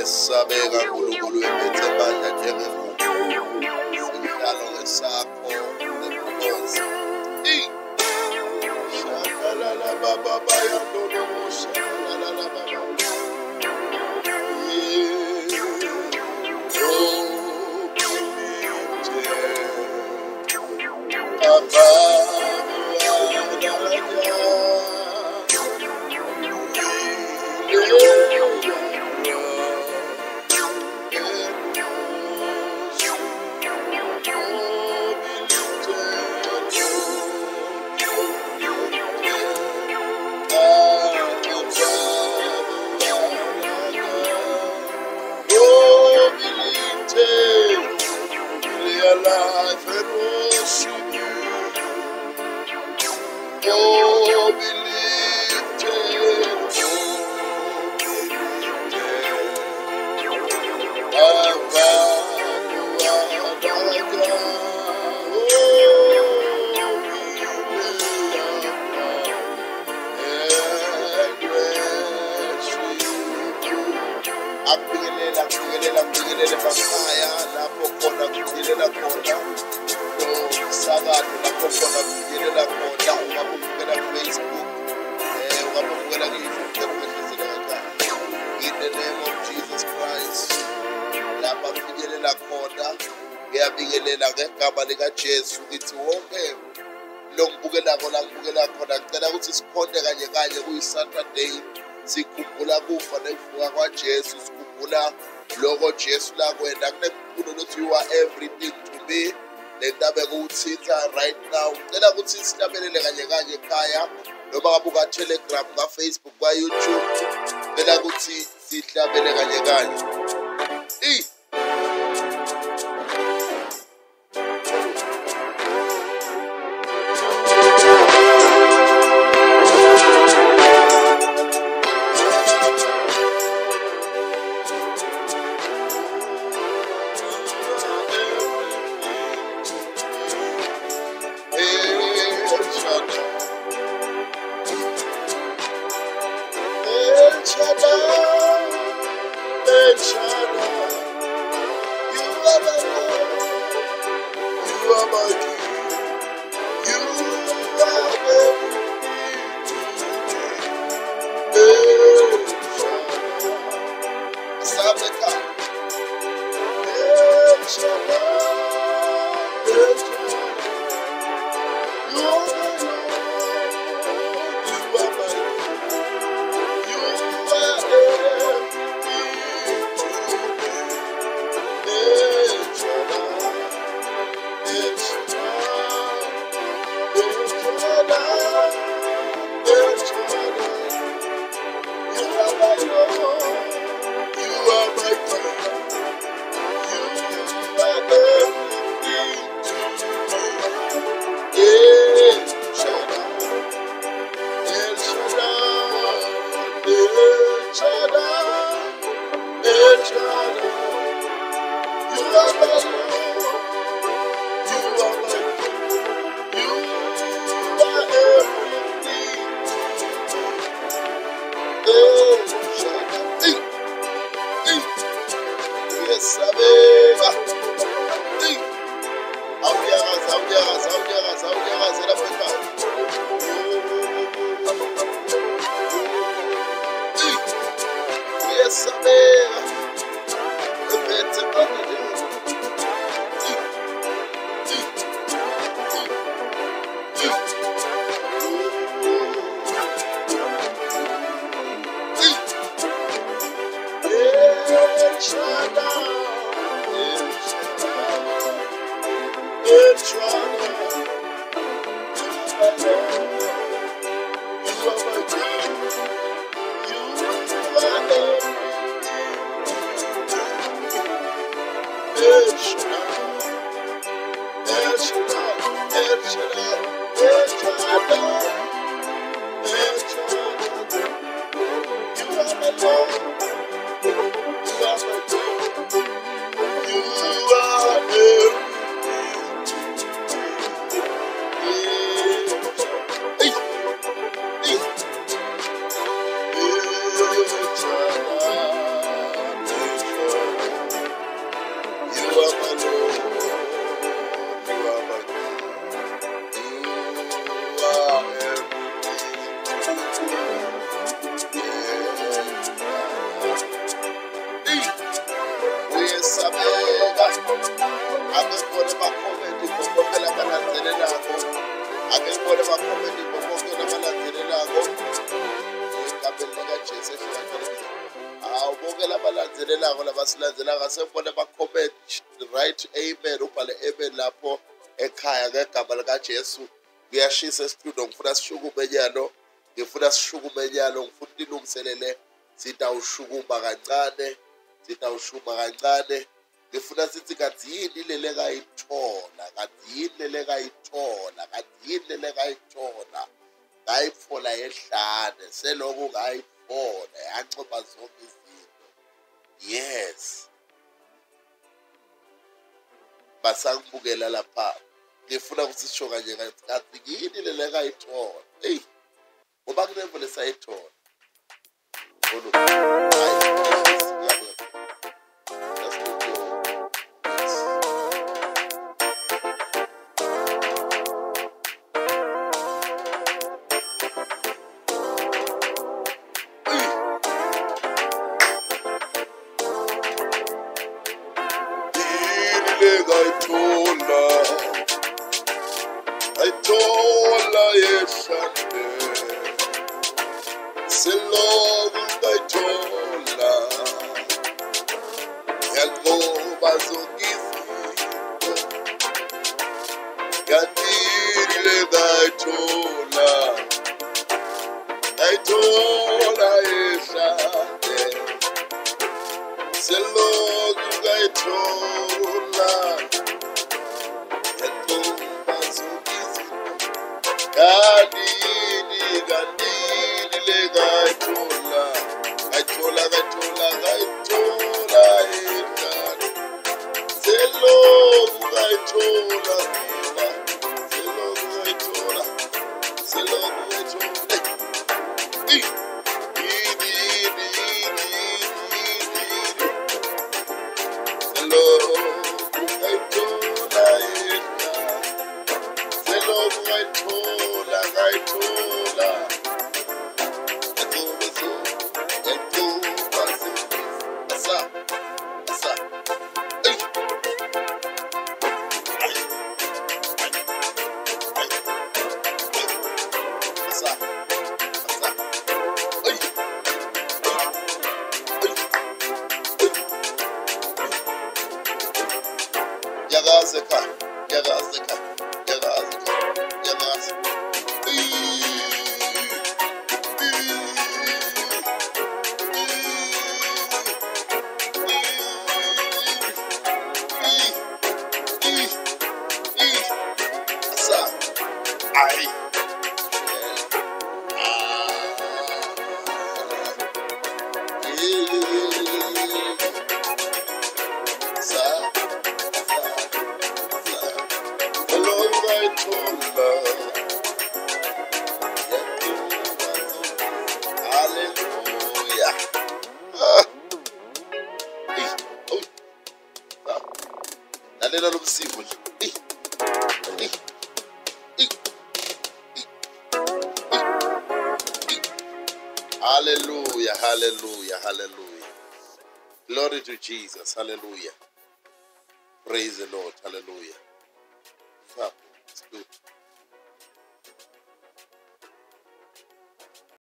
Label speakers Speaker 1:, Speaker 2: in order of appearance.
Speaker 1: esabeka nkulunkulu ebethe bandla njengengubo simdalo ngesakho nebhonzi shalalababa bayandolomoshalalababa life and worship you. Oh, ngegama likajesu ngithi wonke lo ngibukelako la ngibukela khona ngicela ukuthi sikhonde kanye kanye kuyi-saturday sikhumbula kufa nekuvuka kwajesu sikhumbula loko jesu lakwena kunemkhulu lothi you are everything to me. Le ntaba ekuwuthitha right now. Ngicela ukuthi sihlabelele kanye kanye ekhaya noma ngabe ukatelegram kafacebook kwayoutube ngicela ukuthi sihlabele kanye kanye. Yes, já. It's know, It's you. Bonke labalandzelelako labasilandzelako asembone bacomment right amen ubhale amen lapho ekhaya ngegama likajesu. Ngiyashisa esitudio ngifuna sishukume nyalo ngifuna sishukume nyalo ngifuna nilungiselele. Sitawushukuma kancane sitawushuma kancane. Ngifuna sithi kanti yini lele kayithola kanti yini lele kayithola kanti yini lele kayithola ngayitfola yehlane selokhu ngayitfola yancoba zonke izinto. Yes. Basangibukela lapha. Ngifuna ukuthi sisho kanje kanti yini lele kayithola eyi ngoba kunevo lesayithola Olu- ngayithola Yakaze ekhaya, yakaze ekhaya, yakaze ekhaya, yakaze. Ai. Hallelujah. Hallelujah, hallelujah, hallelujah. Glory to Jesus, hallelujah. Praise the Lord, hallelujah. Ah, It's good.